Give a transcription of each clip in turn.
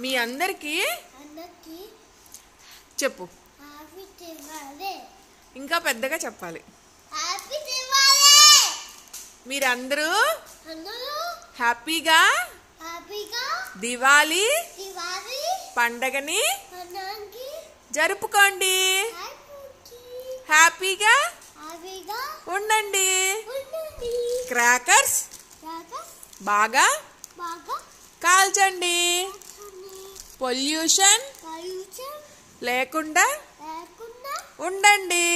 మీ అందరికీ చెప్పు. ఇంకా పెద్దగా చెప్పాలి. మీరందరూ హ్యాపీగా దివాళీ పండగని జరుపుకోండి. హ్యాపీ హ్యాపీగా ఉండండి. క్రాకర్స్ బాగా కాల్చండి. పొల్యూషన్ లేకుండా ఉండండి.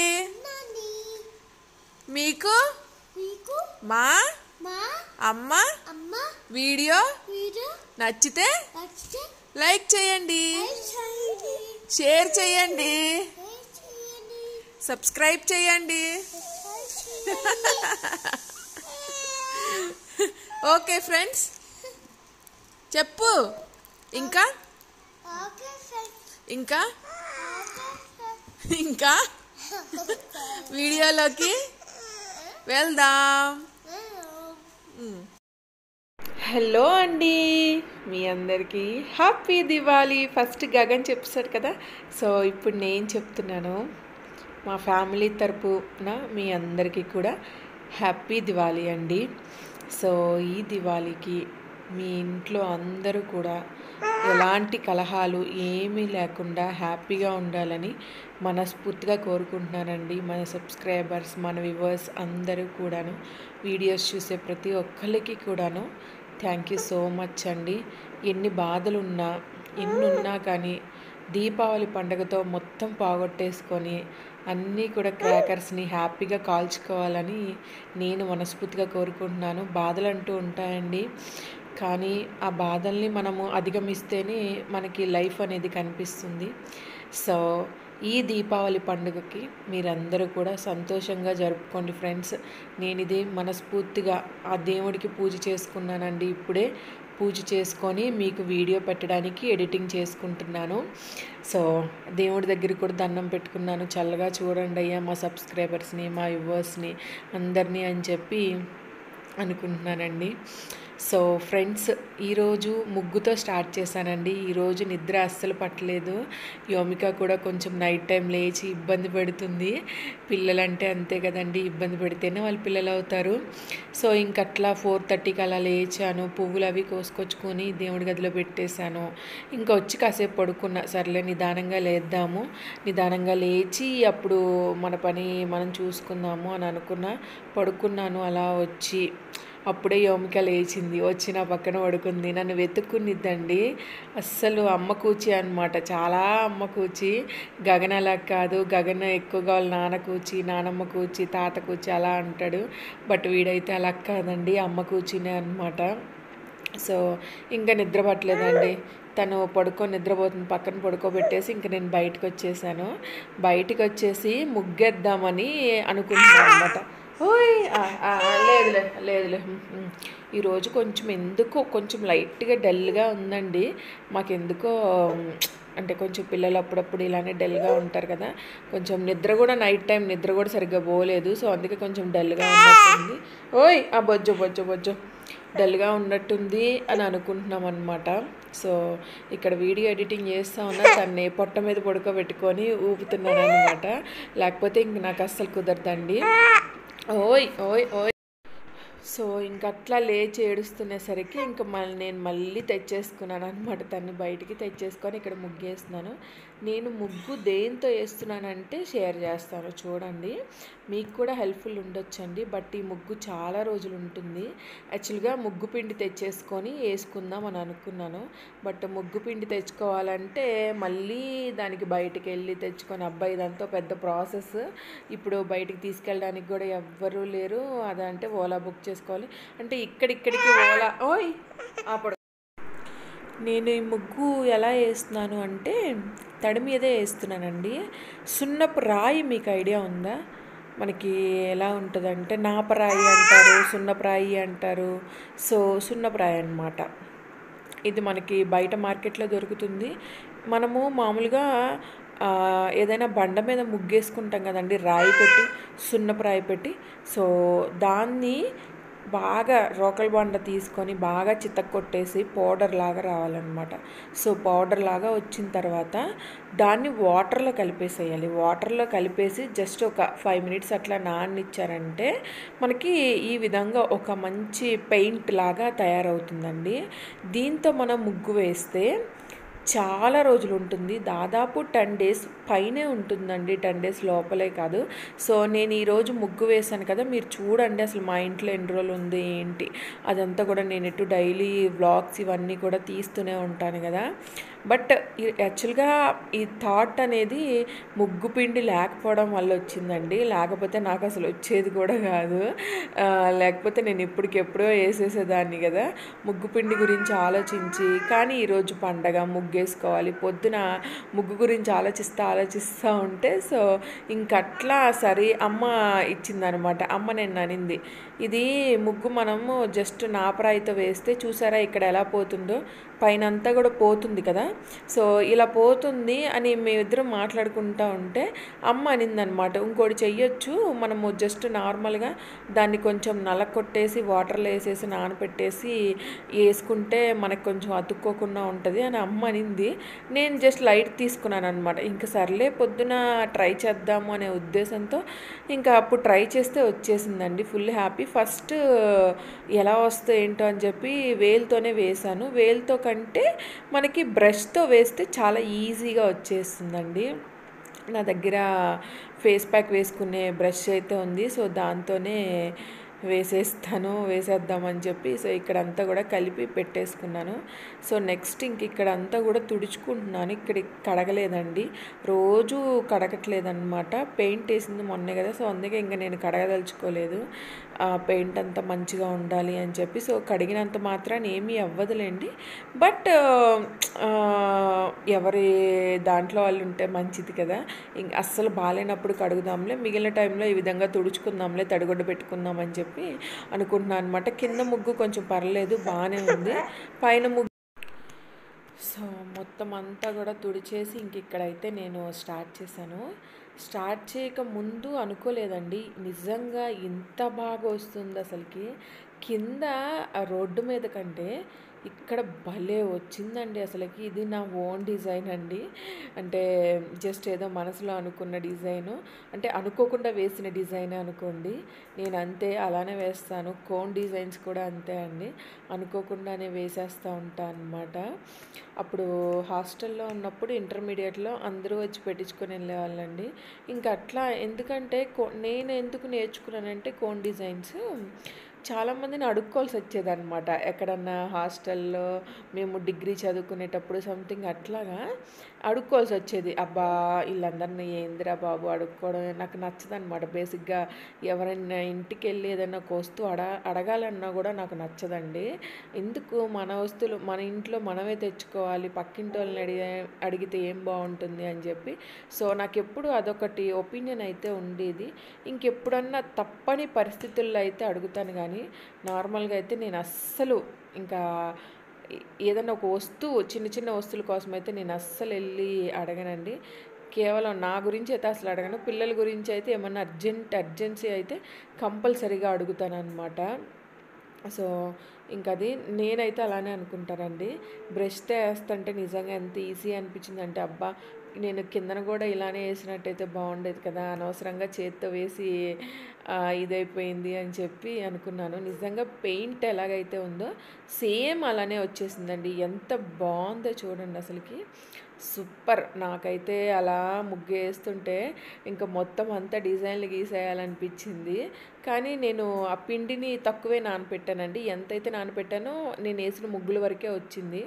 మీకు మా అమ్మ వీడియో నచ్చితే లైక్ చేయండి. షేర్ చేయండి. సబ్స్క్రైబ్ చేయండి. ఓకే ఫ్రెండ్స్ చెప్పు. ఇంకా? ఇంకా? ఇంకా? వీడియోలోకి వెళ్దాం. హలో అండి. మీ అందరికీ హ్యాపీ దివాళీ. ఫస్ట్ గగన్ చెప్తాడు కదా. సో ఇప్పుడు నేను చెప్తున్నాను. మా ఫ్యామిలీ తరపున మీ అందరికీ కూడా హ్యాపీ దివాళీ అండి. సో ఈ దివాళీకి మీ ఇంట్లో అందరూ కూడా ఎలాంటి కలహాలు ఏమీ లేకుండా హ్యాపీగా ఉండాలని మనస్ఫూర్తిగా కోరుకుంటున్నానండి. మన సబ్స్క్రైబర్స్ మన వ్యూవర్స్ అందరూ కూడాను వీడియోస్ చూసే ప్రతి ఒక్కరికి కూడాను థ్యాంక్ యూ సో మచ్ అండి. ఎన్ని బాధలున్నా ఎన్నున్నా ఎన్ని ఉన్నా కానీ దీపావళి పండుగతో మొత్తం పోగొట్టేసుకొని అన్నీ కూడా క్రాకర్స్ని హ్యాపీగా కాల్చుకోవాలని నేను మనస్ఫూర్తిగా కోరుకుంటున్నాను. బాధలు అంటూ ఉంటాయండి. కానీ ఆ బాధల్ని మనము అధిగమిస్తేనే మనకి లైఫ్ అనేది కనిపిస్తుంది. సో ఈ దీపావళి పండుగకి మీరందరూ కూడా సంతోషంగా జరుపుకోండి ఫ్రెండ్స్. నేను ఇది మనస్ఫూర్తిగా ఆ దేవుడికి పూజ చేసుకున్నానండి ఇప్పుడే. పూజ చేసుకొని మీకు వీడియో పెట్టడానికి ఎడిటింగ్ చేసుకుంటున్నాను. సో దేవుడి దగ్గర కూడా దండం పెట్టుకున్నాను. చల్లగా చూడండి అయ్యా మా సబ్స్క్రైబర్స్ని మా వ్యూవర్స్ని అందరినీ అని చెప్పి అనుకుంటున్నానండి. సో ఫ్రెండ్స్ ఈరోజు ముగ్గుతో స్టార్ట్ చేశానండి. ఈరోజు నిద్ర అస్సలు పట్టలేదు. యోమిక కూడా కొంచెం నైట్ టైం లేచి ఇబ్బంది పెడుతుంది. పిల్లలంటే అంతే కదండి ఇబ్బంది పెడితేనే వాళ్ళు పిల్లలు అవుతారు సో ఇంకట్లా ఫోర్ థర్టీకి అలా లేచాను. పువ్వులు అవి కోసుకొచ్చుకొని దేవుడి గదిలో పెట్టేశాను. ఇంకా వచ్చి కాసేపు పడుకున్నా. సర్లే నిదానంగా లేద్దాము. నిదానంగా లేచి అప్పుడు మన పని మనం చూసుకుందాము అని అనుకున్నా. పడుకున్నాను అలా వచ్చి. అప్పుడే యోమిక లేచింది. వచ్చి నా పక్కన పడుకుంది. నన్ను వెతుక్కునిద్దండి. అస్సలు అమ్మ కూచి అనమాట చాలా అమ్మ కూచి. గగన అలా కాదు. గగన ఎక్కువగా వాళ్ళ నాన్న కూచి నానమ్మ కూచి తాత కూచి అలా అంటాడు. బట్ వీడైతే అలా కాదండి. అమ్మ కూచినే అనమాట సో ఇంకా నిద్ర పట్టలేదండి. తను పడుకో నిద్రపోతుంది. పక్కన పడుకోబెట్టేసి ఇంక నేను బయటకు వచ్చేసాను బయటకు వచ్చేసి ముగ్గేద్దామని అనుకుంటున్నాను అనమాట ఓయ్ లేదులే లేదులే. ఈరోజు కొంచెం ఎందుకో కొంచెం లైట్గా డల్గా ఉందండి. మాకెందుకో అంటే కొంచెం పిల్లలు అప్పుడప్పుడు ఇలానే డల్గా ఉంటారు కదా. కొంచెం నిద్ర కూడా నైట్ టైం నిద్ర కూడా సరిగ్గా పోలేదు. సో అందుకే కొంచెం డల్గా ఉన్నట్టుంది. ఓయ్ ఆ బొజ్జో బొజ్జో బొజ్జో. డల్గా ఉన్నట్టుంది అని అనుకుంటున్నాం అనమాట సో ఇక్కడ వీడియో ఎడిటింగ్ చేస్తా ఉన్నా దాన్ని పొట్ట మీద పడుకోబెట్టుకొని ఊపుతున్నాను అనమాట లేకపోతే ఇంక నాకు అస్సలు కుదరదండి. ఓయ్ ఓయ్ ఓయ్. సో ఇంక అట్లా లేచి ఏడుస్తునేసరికి ఇంకా మళ్ళీ నేను మళ్ళీ తెచ్చేసుకున్నాను అనమాట తను బయటికి తెచ్చేసుకొని ఇక్కడ ముగ్గేస్తున్నాను. నేను ముగ్గు దేంతో వేస్తున్నానంటే షేర్ చేస్తాను. చూడండి మీకు కూడా హెల్ప్ఫుల్ ఉండొచ్చండి. బట్ ఈ ముగ్గు చాలా రోజులు ఉంటుంది. యాక్చువల్గా ముగ్గు పిండి తెచ్చేసుకొని వేసుకుందాం అని అనుకున్నాను. బట్ ముగ్గు పిండి తెచ్చుకోవాలంటే మళ్ళీ దానికి బయటికి వెళ్ళి తెచ్చుకొని అబ్బాయి ఇదంతా పెద్ద ప్రాసెస్. ఇప్పుడు బయటికి తీసుకెళ్ళడానికి కూడా ఎవ్వరూ లేరు. అదంటే ఓలా బుక్ చేసుకోవాలి. అంటే ఇక్కడిక్కడికి ఓలా ఓయ్! ఆపడు. నేను ఈ ముగ్గు ఎలా వేస్తున్నాను అంటే తడి మీదే వేస్తున్నానండి. సున్నపు రాయి మీకు ఐడియా ఉందా? మనకి ఎలా ఉంటుందంటే నాపరాయి అంటారు సున్నప్రాయి అంటారు. సో సున్నప్రాయి అన్నమాట. ఇది మనకి బయట మార్కెట్లో దొరుకుతుంది. మనము మామూలుగా ఏదైనా బండ మీద ముగ్గేసుకుంటాం కదండి రాయి పెట్టి సున్నపు రాయి పెట్టి. సో దాన్ని బాగా రోకల్ బండ తీసుకొని బాగా చితక్కొట్టేసి పౌడర్ లాగా రావాలన్నమాట. సో పౌడర్ లాగా వచ్చిన తర్వాత దాన్ని వాటర్లో కలిపేసేయాలి. వాటర్లో కలిపేసి జస్ట్ ఒక ఫైవ్ మినిట్స్ అట్లా నాననిచ్చారంటే మనకి ఈ విధంగా ఒక మంచి పెయింట్ లాగా తయారవుతుందండి. దీంతో మనం ముగ్గు వేస్తే చాలా రోజులు ఉంటుంది దాదాపు టెన్ డేస్ పైనే ఉంటుందండి టెన్ డేస్ లోపలే కాదు. సో నేను ఈరోజు ముగ్గు వేశాను కదా మీరు చూడండి అసలు మా ఇంట్లో ఎన్ని రోజులు ఉంది ఏంటి? అదంతా కూడా నేను ఎటు డైలీ వ్లాగ్స్ ఇవన్నీ కూడా తీస్తూనే ఉంటాను కదా. బట్ యాక్చువల్గా ఈ థాట్ అనేది ముగ్గు పిండి లేకపోవడం వల్ల వచ్చిందండి. లేకపోతే నాకు అసలు వచ్చేది కూడా కాదు. లేకపోతే నేను ఇప్పటికెప్పుడో వేసేసేదాన్ని కదా. ముగ్గు పిండి గురించి ఆలోచించి కానీ ఈరోజు పండగ ముగ్గేసుకోవాలి పొద్దున ముగ్గు గురించి ఆలోచిస్తూ ఆలోచిస్తూ ఉంటే సో ఇంకట్లా సరే అమ్మ ఇచ్చిందనమాట. అమ్మ నేను అనింది ఇది ముగ్గు మనము జస్ట్ నాపరాయితో వేస్తే చూసారా ఇక్కడ ఎలా పోతుందో? పైన అంతా కూడా పోతుంది కదా. సో ఇలా పోతుంది అని మేమిద్దరం మాట్లాడుకుంటా ఉంటే అమ్మ అనిందనమాట ఇంకోటి చెయ్యొచ్చు మనము జస్ట్ నార్మల్గా దాన్ని కొంచెం నలకొట్టేసి వాటర్లో వేసేసి నానబెట్టేసి వేసుకుంటే మనకు కొంచెం అతుక్కోకుండా ఉంటుంది అని అమ్మ అనింది. నేను జస్ట్ లైట్ తీసుకున్నాను అనమాట ఇంకా సర్లే పొద్దున ట్రై చేద్దాము అనే ఉద్దేశంతో ఇంకా అప్పుడు ట్రై చేస్తే వచ్చేసిందండి ఫుల్ హ్యాపీ. ఫస్ట్ ఎలా వస్తే ఏంటో అని చెప్పి వేలుతోనే వేశాను. వేలుతో కంటే మనకి బ్రష్తో వేస్తే చాలా ఈజీగా వచ్చేస్తుందండి. నా దగ్గర ఫేస్ ప్యాక్ వేసుకునే బ్రష్ అయితే ఉంది. సో దాంతోనే వేసేస్తాను వేసేద్దామని చెప్పి సో ఇక్కడంతా కూడా కలిపి పెట్టేసుకున్నాను. సో నెక్స్ట్ ఇంక ఇక్కడంతా కూడా తుడుచుకుంటున్నాను. ఇక్కడ కడగలేదండి. రోజు కడగట్లేదన్నమాట. పెయింట్ వేసింది మొన్నే కదా సో అందుకే ఇంకా నేను కడగదలుచుకోలేదు. పెయింట్ అంతా మంచిగా ఉండాలి అని చెప్పి సో కడిగినంత మాత్రాన్ని ఏమీ అవ్వదులేండి. బట్ ఎవరి దాంట్లో వాళ్ళు ఉంటే మంచిది కదా. ఇంక అస్సలు బాగాలేనప్పుడు కడుగుదాంలే మిగిలిన టైంలో ఈ విధంగా తుడుచుకుందాంలే తడిగొడ్డ పెట్టుకుందాం అని చెప్పి అనుకుంటున్నాను అనమాట కింద ముగ్గు కొంచెం పర్లేదు బాగానే ఉంది. పైన ముగ్గు సో మొత్తం అంతా కూడా తుడిచేసి ఇంక ఇక్కడైతే నేను స్టార్ట్ చేశాను. స్టార్ట్ చేయక ముందు అనుకోలేదండి. నిజంగా ఇంత బాగా వస్తుంది అసలుకి. కింద రోడ్డు మీద కంటే ఇక్కడ భలే వచ్చిందండి అసలుకి. ఇది నా ఓన్ డిజైన్ అండి. అంటే జస్ట్ ఏదో మనసులో అనుకున్న డిజైను. అంటే అనుకోకుండా వేసిన డిజైన్ అనుకోండి. నేను అంతే అలానే వేస్తాను. కోన్ డిజైన్స్ కూడా అంతే అండి. అనుకోకుండానే వేసేస్తూ ఉంటాను అనమాట అప్పుడు హాస్టల్లో ఉన్నప్పుడు ఇంటర్మీడియట్లో అందరూ వచ్చి పెట్టించుకొని వెళ్ళేవాళ్ళండి. ఇంకా అట్లా ఎందుకంటే కో నేను ఎందుకు నేర్చుకున్నానంటే కోన్ డిజైన్స్. చాలామందిని అడుక్కోవాల్సి వచ్చేదన్నమాట ఎక్కడన్నా హాస్టల్లో మేము డిగ్రీ చదువుకునేటప్పుడు సంథింగ్ అట్లాగా. అడుక్కోవాల్సి వచ్చేది అబ్బా వీళ్ళందరినీ ఏందిరా బాబు అడుక్కోవడం? నాకు నచ్చదనమాట. బేసిక్గా ఎవరైనా ఇంటికి వెళ్ళి ఏదైనా ఒక వస్తువు అడ అడగాలన్నా కూడా నాకు నచ్చదండి. ఎందుకు? మన వస్తువులు మన ఇంట్లో మనమే తెచ్చుకోవాలి. పక్కింటి వాళ్ళని అడిగే అడిగితే ఏం బాగుంటుంది అని చెప్పి. సో నాకు ఎప్పుడు అదొకటి ఒపీనియన్ అయితే ఉండేది. ఇంకెప్పుడన్నా తప్పని పరిస్థితుల్లో అయితే అడుగుతాను కానీ నార్మల్గా అయితే నేను అస్సలు ఇంకా ఏదైనా ఒక వస్తువు చిన్న చిన్న వస్తువుల కోసం అయితే నేను అస్సలు వెళ్ళి అడగనండి. కేవలం నా గురించి అయితే అసలు అడగను. పిల్లల గురించి అయితే ఏమన్నా అర్జెంట్ అర్జెన్సీ అయితే కంపల్సరీగా అడుగుతాను అనమాట సో ఇంకా అది నేనైతే అలానే అనుకుంటానండి. బ్రష్తో వేస్తుంటే నిజంగా ఎంత ఈజీ అనిపించిందంటే అబ్బా నేను కిందన కూడా ఇలానే వేసినట్టయితే బాగుండేది కదా అనవసరంగా చేత్తో వేసి ఇదైపోయింది అని చెప్పి అనుకున్నాను. నిజంగా పెయింట్ ఎలాగైతే ఉందో సేమ్ అలానే వచ్చేసిందండి. ఎంత బాగుందో చూడండి అసలుకి. సూపర్. నాకైతే అలా ముగ్గు వేస్తుంటే ఇంకా మొత్తం అంతా డిజైన్లు గీసేయాలనిపించింది. కానీ నేను ఆ పిండిని తక్కువే నానపెట్టానండి. ఎంతైతే నానపెట్టానో నేను వేసిన ముగ్గుల వరకే వచ్చింది.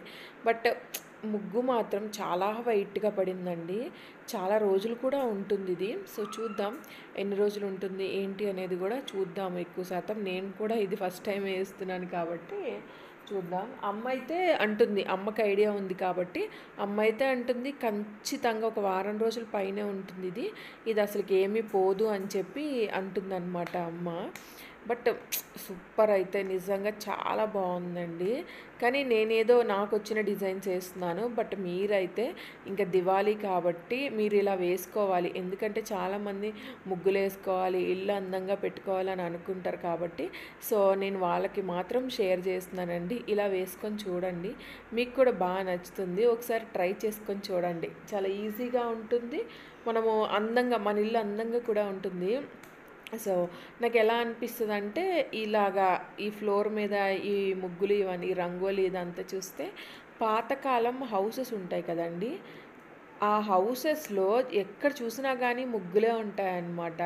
బట్ ముగ్గు మాత్రం చాలా వైట్గా పడిందండి. చాలా రోజులు కూడా ఉంటుంది ఇది. సో చూద్దాం ఎన్ని రోజులు ఉంటుంది ఏంటి అనేది కూడా చూద్దాం ఎక్కువ శాతం. నేను కూడా ఇది ఫస్ట్ టైం వేస్తున్నాను కాబట్టి చూద్దాం. అమ్మ అయితే అంటుంది అమ్మకి ఐడియా ఉంది కాబట్టి. అమ్మ అయితే అంటుంది ఖచ్చితంగా ఒక వారం రోజుల పైనే ఉంటుంది ఇది. ఇది అసలుకి ఏమీ పోదు అని చెప్పి అంటుందన్నమాట అమ్మ. బట్ సూపర్ అయితే నిజంగా చాలా బాగుందండి. కానీ నేనేదో నాకు వచ్చిన డిజైన్స్ వేస్తున్నాను. బట్ మీరైతే ఇంకా దివాళీ కాబట్టి మీరు ఇలా వేసుకోవాలి. ఎందుకంటే చాలామంది ముగ్గులు వేసుకోవాలి ఇల్లు అందంగా పెట్టుకోవాలని అనుకుంటారు కాబట్టి. సో నేను వాళ్ళకి మాత్రం షేర్ చేస్తున్నానండి. ఇలా వేసుకొని చూడండి. మీకు కూడా బాగా నచ్చుతుంది. ఒకసారి ట్రై చేసుకొని చూడండి. చాలా ఈజీగా ఉంటుంది. మనము అందంగా మన ఇల్లు అందంగా కూడా ఉంటుంది. సో నాకు ఎలా అనిపిస్తుంది అంటే ఇలాగా ఈ ఫ్లోర్ మీద ఈ ముగ్గులు ఇవన్నీ ఈ రంగోలి ఇదంతా చూస్తే పాతకాలం హౌసెస్ ఉంటాయి కదండి. ఆ హౌసెస్లో ఎక్కడ చూసినా కానీ ముగ్గులే ఉంటాయన్నమాట.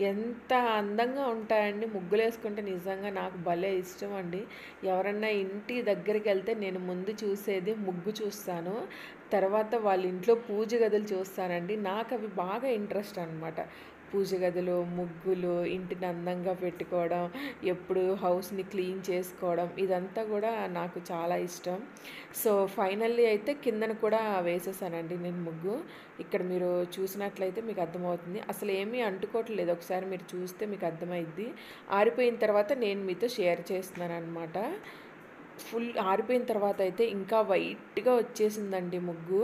ఎంత అందంగా ఉంటాయండి ముగ్గులు వేసుకుంటే నిజంగా నాకు భలే ఇష్టం అండి. ఎవరన్నా ఇంటి దగ్గరికి వెళ్తే నేను ముందు చూసేది ముగ్గు చూస్తాను. తర్వాత వాళ్ళ ఇంట్లో పూజ గదులు చూస్తానండి. నాకు అవి బాగా ఇంట్రెస్ట్ అనమాట పూజ గదులు ముగ్గులు ఇంటిని అందంగా పెట్టుకోవడం ఎప్పుడు హౌస్ని క్లీన్ చేసుకోవడం ఇదంతా కూడా నాకు చాలా ఇష్టం. సో ఫైనల్లీ అయితే కిందన కూడా వేసేసానండి నేను ముగ్గు. ఇక్కడ మీరు చూసినట్లయితే మీకు అర్థమవుతుంది. అసలు ఏమీ అంటుకోవట్లేదు. ఒకసారి మీరు చూస్తే మీకు అర్థమైద్ది. ఆరిపోయిన తర్వాత నేను మీతో షేర్ చేస్తున్నాను అనమాట ఫుల్ ఆరిపోయిన తర్వాత అయితే ఇంకా వైట్గా వచ్చేసిందండి ముగ్గు.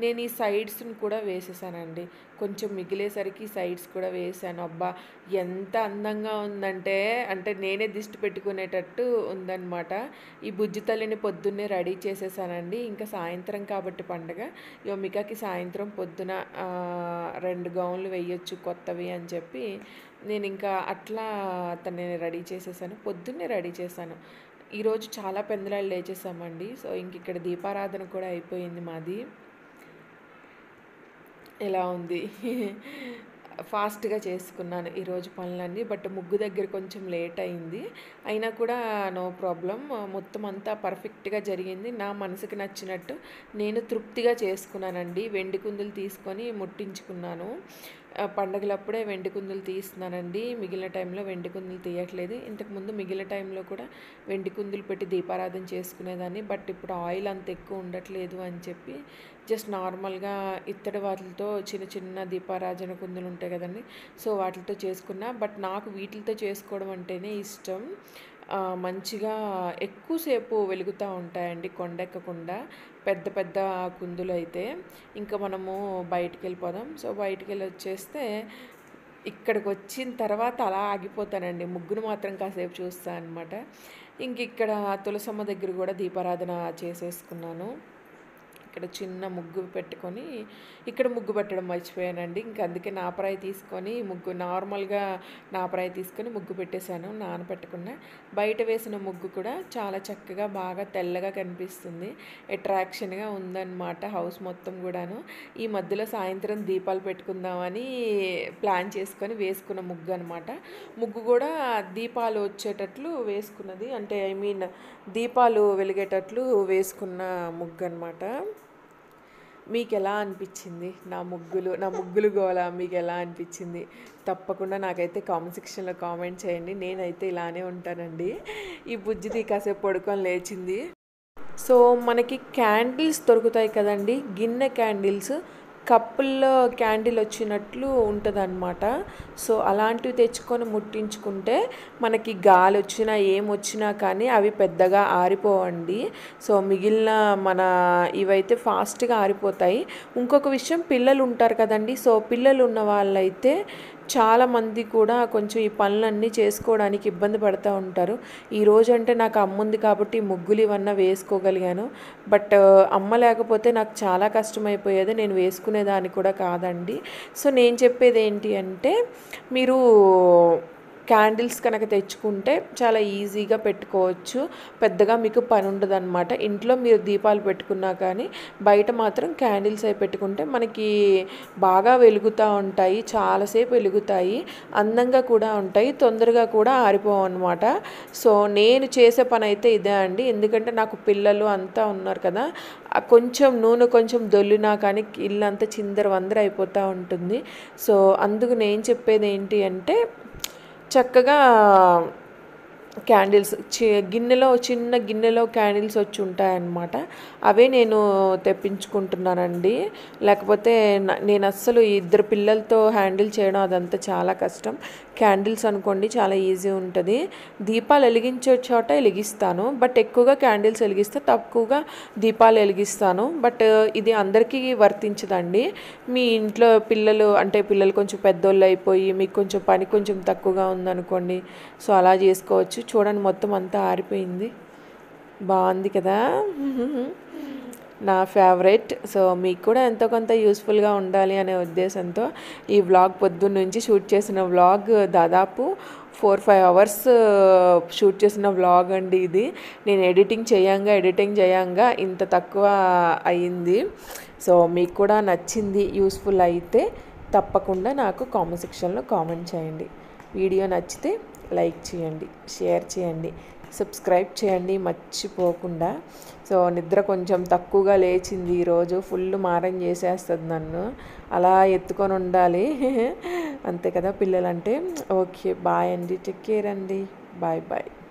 నేను ఈ సైడ్స్ని కూడా వేసేసానండి. కొంచెం మిగిలేసరికి సైడ్స్ కూడా వేసాను. అబ్బా! ఎంత అందంగా ఉందంటే అంటే నేనే దిష్టి పెట్టుకునేటట్టు ఉందన్నమాట. ఈ బుజ్జి తల్లిని పొద్దున్నే రెడీ చేసేసానండి. ఇంకా సాయంత్రం కాబట్టి పండగ. యోమికాకి సాయంత్రం పొద్దున రెండు గౌన్లు వేయొచ్చు కొత్తవి అని చెప్పి నేను ఇంకా అట్లా తనని రెడీ చేసేసాను. పొద్దున్నే రెడీ చేశాను. ఈరోజు చాలా పెందలాలు లేచేసామండి. సో ఇంక ఇక్కడ దీపారాధన కూడా అయిపోయింది మాది. ఎలా ఉంది? ఫాస్ట్గా చేసుకున్నాను ఈరోజు పనులన్నీ బట్ ముగ్గు దగ్గర కొంచెం లేట్ అయింది. అయినా కూడా నో ప్రాబ్లం. మొత్తం అంతా పర్ఫెక్ట్గా జరిగింది. నా మనసుకి నచ్చినట్టు నేను తృప్తిగా చేసుకున్నానండి. వెండి కుందులు తీసుకొని ముట్టించుకున్నాను. పండగలప్పుడే వెండి కుందులు తీస్తున్నానండి. మిగిలిన టైంలో వెండి కుందులు తీయట్లేదు. ఇంతకుముందు మిగిలిన టైంలో కూడా వెండి కుందులు పెట్టి దీపారాధన చేసుకునేదాన్ని. బట్ ఇప్పుడు ఆయిల్ అంత ఎక్కువ ఉండట్లేదు అని చెప్పి జస్ట్ నార్మల్గా ఇత్తడి వాటితో చిన్న చిన్న దీపారాధన కుందులు ఉంటాయి కదండి. సో వాటితో చేసుకున్నా. బట్ నాకు వీటితో చేసుకోవడం అంటేనే ఇష్టం. మంచిగా ఎక్కువసేపు వెలుగుతూ ఉంటాయండి కొండెక్కకుండా. పెద్ద పెద్ద కుందులు అయితే ఇంకా మనము బయటికి వెళ్ళిపోదాం సో బయటికి వెళ్ళి వచ్చేస్తే ఇక్కడికి వచ్చిన తర్వాత అలా ఆగిపోతానండి. ముగ్గురు మాత్రం కాసేపు చూస్తాను అనమాట ఇంక ఇక్కడ తులసమ్మ దగ్గర కూడా దీపారాధన చేసేసుకున్నాను. ఇక్కడ చిన్న ముగ్గు పెట్టుకొని ఇక్కడ ముగ్గు పెట్టడం మర్చిపోయానండి. ఇంక అందుకే నాపరాయి తీసుకొని ముగ్గు నార్మల్గా నాపరాయి తీసుకొని ముగ్గు పెట్టేశాను నానబెట్టకుండా బయట వేసిన ముగ్గు కూడా చాలా చక్కగా బాగా తెల్లగా కనిపిస్తుంది. అట్రాక్షన్గా ఉందన్నమాట హౌస్ మొత్తం కూడాను. ఈ మధ్యలో సాయంత్రం దీపాలు పెట్టుకుందామని ప్లాన్ చేసుకొని వేసుకున్న ముగ్గు అనమాట ముగ్గు కూడా దీపాలు వచ్చేటట్లు వేసుకున్నది అంటే ఐ మీన్ దీపాలు వెలిగేటట్లు వేసుకున్న ముగ్గు అనమాట మీకు ఎలా అనిపించింది? నా ముగ్గులు నా ముగ్గులు గోల మీకు ఎలా అనిపించింది? తప్పకుండా నాకైతే కామెంట్ సెక్షన్లో కామెంట్ చేయండి. నేనైతే ఇలానే ఉంటానండి. ఈ బుజ్జిది కాసేపు పడుకొని లేచింది. సో మనకి క్యాండిల్స్ దొరుకుతాయి కదండి. గిన్నె క్యాండిల్స్ కప్పుల్లో క్యాండిల్ వచ్చినట్లు ఉంటుందన్నమాట. సో అలాంటివి తెచ్చుకొని ముట్టించుకుంటే మనకి గాలి వచ్చినా ఏం వచ్చినా కానీ అవి పెద్దగా ఆరిపోవండి. సో మిగిలిన మన ఇవైతే ఫాస్ట్గా ఆరిపోతాయి. ఇంకొక విషయం పిల్లలు ఉంటారు కదండి. సో పిల్లలు ఉన్న వాళ్ళైతే చాలామంది కూడా కొంచెం ఈ పనులన్నీ చేసుకోవడానికి ఇబ్బంది పడుతూ ఉంటారు. ఈ రోజు అంటే నాకు అమ్మ ఉంది కాబట్టి ముగ్గులు ఇవన్నీ వేసుకోగలిగాను. బట్ అమ్మ లేకపోతే నాకు చాలా కష్టమైపోయేది. నేను వేసుకునేదాన్ని కూడా కాదండి. సో నేను చెప్పేది ఏంటి అంటే మీరు క్యాండిల్స్ కనుక తెచ్చుకుంటే చాలా ఈజీగా పెట్టుకోవచ్చు. పెద్దగా మీకు పని ఉండదు అనమాట ఇంట్లో మీరు దీపాలు పెట్టుకున్నా కానీ బయట మాత్రం క్యాండిల్స్ అవి పెట్టుకుంటే మనకి బాగా వెలుగుతూ ఉంటాయి. చాలాసేపు వెలుగుతాయి. అందంగా కూడా ఉంటాయి. తొందరగా కూడా ఆరిపోవు అనమాట సో నేను చేసే పని అయితే ఇదే అండి. ఎందుకంటే నాకు పిల్లలు అంతా ఉన్నారు కదా. కొంచెం నూనె కొంచెం దొల్లినా కానీ ఇల్లు అంతా చిందర వందర అయిపోతూ ఉంటుంది. సో అందుకు నేను చెప్పేది ఏంటి అంటే చక్కగా క్యాండిల్స్ చి గిన్నెలో చిన్న గిన్నెలో క్యాండిల్స్ వచ్చి ఉంటాయన్నమాట. అవే నేను తెప్పించుకుంటున్నానండి. లేకపోతే నేను అస్సలు ఇద్దరు పిల్లలతో హ్యాండిల్ చేయడం అదంతా చాలా కష్టం. క్యాండిల్స్ అనుకోండి చాలా ఈజీ ఉంటుంది. దీపాలు వెలిగించే చోట వెలిగిస్తాను. బట్ ఎక్కువగా క్యాండిల్స్ వెలిగిస్తే తక్కువగా దీపాలు వెలిగిస్తాను. బట్ ఇది అందరికీ వర్తించదండి. మీ ఇంట్లో పిల్లలు అంటే పిల్లలు కొంచెం పెద్దోళ్ళు అయిపోయి మీకు కొంచెం పని కొంచెం తక్కువగా ఉందనుకోండి సో అలా చేసుకోవచ్చు. చూడండి మొత్తం అంతా ఆరిపోయింది. బాగుంది కదా? నా ఫేవరెట్. సో మీకు కూడా ఎంతో కొంత యూస్ఫుల్గా ఉండాలి అనే ఉద్దేశంతో ఈ వ్లాగ్ పొద్దున్న నుంచి షూట్ చేసిన వ్లాగ్ దాదాపు ఫోర్ ఫైవ్ అవర్స్ షూట్ చేసిన వ్లాగ్ అండి ఇది. నేను ఎడిటింగ్ చేయంగా ఎడిటింగ్ చేయంగా ఇంత తక్కువ అయింది సో మీకు కూడా నచ్చింది యూస్ఫుల్ అయితే తప్పకుండా నాకు కామెంట్ సెక్షన్లో కామెంట్ చేయండి. వీడియో నచ్చితే లైక్ చేయండి షేర్ చేయండి సబ్స్క్రైబ్ చేయండి మర్చిపోకుండా. సో నిద్ర కొంచెం తక్కువగా లేచింది ఈరోజు ఫుల్ మారం చేసేస్తుంది నన్ను. అలా ఎత్తుకొని ఉండాలి. అంతే కదా పిల్లలంటే. ఓకే బాయ్ అండి. టేక్ కేర్ అండి. Bye bye.